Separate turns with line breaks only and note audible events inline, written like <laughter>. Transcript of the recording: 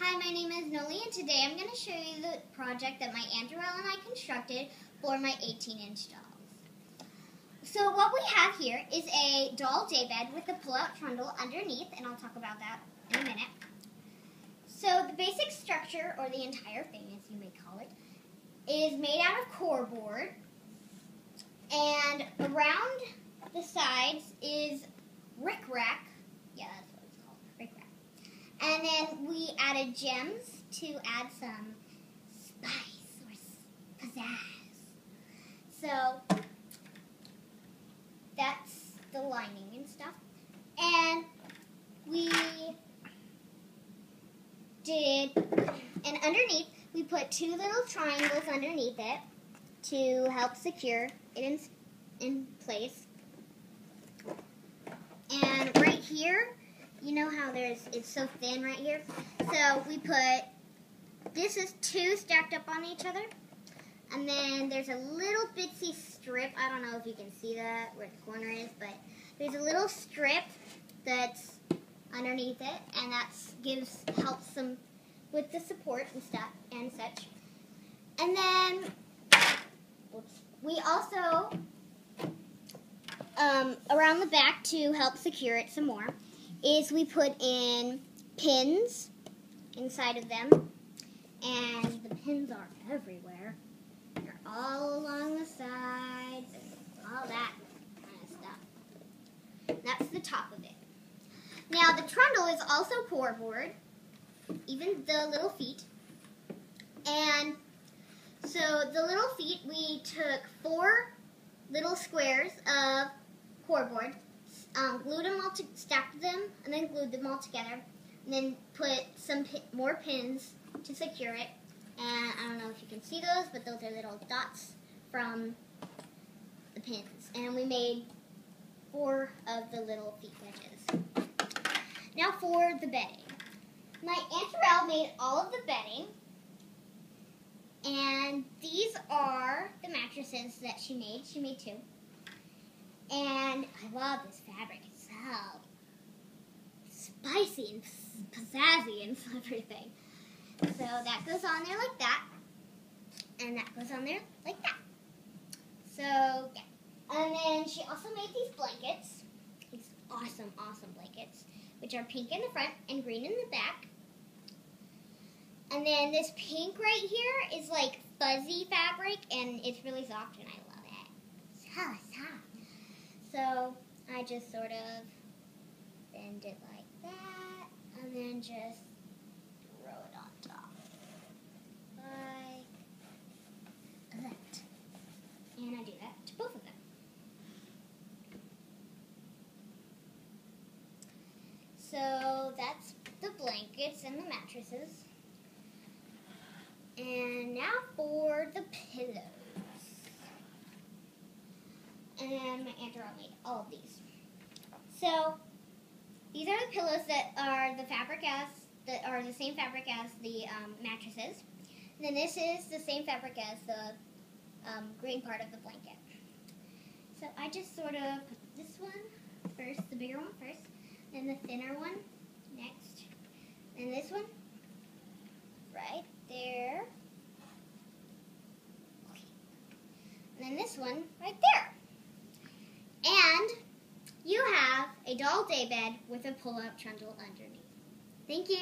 Hi, my name is Noli, and today I'm going to show you the project that my Aunt Durelle and I constructed for my 18-inch dolls. So what we have here is a doll daybed with a pull-out trundle underneath, and I'll talk about that in a minute. So the basic structure, or the entire thing as you may call it, is made out of core board, and around the sides is rickrack. Yeah, that's what it's called, rickrack. And then we added gems to add some spice or pizzazz. So that's the lining and stuff. And we did, and underneath we put two little triangles underneath it to help secure it in, in place. And right here, you know how there's it's so thin right here? So we put this is two stacked up on each other. And then there's a little bitsy strip. I don't know if you can see that where the corner is, but there's a little strip that's underneath it, and that gives helps them with the support and stuff and such. And then we also um, around the back to help secure it some more is we put in pins inside of them, and the pins are everywhere. They're all along the sides and all that kind of stuff. That's the top of it. Now the trundle is also core board, even the little feet. And so the little feet, we took four little squares of core board, um, glued them all to, stack them, and then glued them all together, and then put some more pins to secure it. And I don't know if you can see those, but those are little dots from the pins. And we made four of the little feet wedges. Now for the bedding. My Aunt Durelle made all of the bedding. And these are the mattresses that she made. She made two. And I love this fabric. It's so spicy and pizzazzy and <laughs> everything. So that goes on there like that. And that goes on there like that. So, yeah. And then she also made these blankets. These awesome, awesome blankets. Which are pink in the front and green in the back. And then this pink right here is like fuzzy fabric and it's really soft and I love it. So soft. Just sort of bend it like that and then just throw it on top. Like that. And I do that to both of them. So that's the blankets and the mattresses. And now for the pillows. And my Aunt made all of these. So these are the pillows that are the fabric as that are the same fabric as the um, mattresses. And then this is the same fabric as the um, green part of the blanket. So I just sort of put this one first, the bigger one first, then the thinner one next, and this one right there. And then this one right there. And you have a doll daybed with a pull-out trundle underneath. Thank you.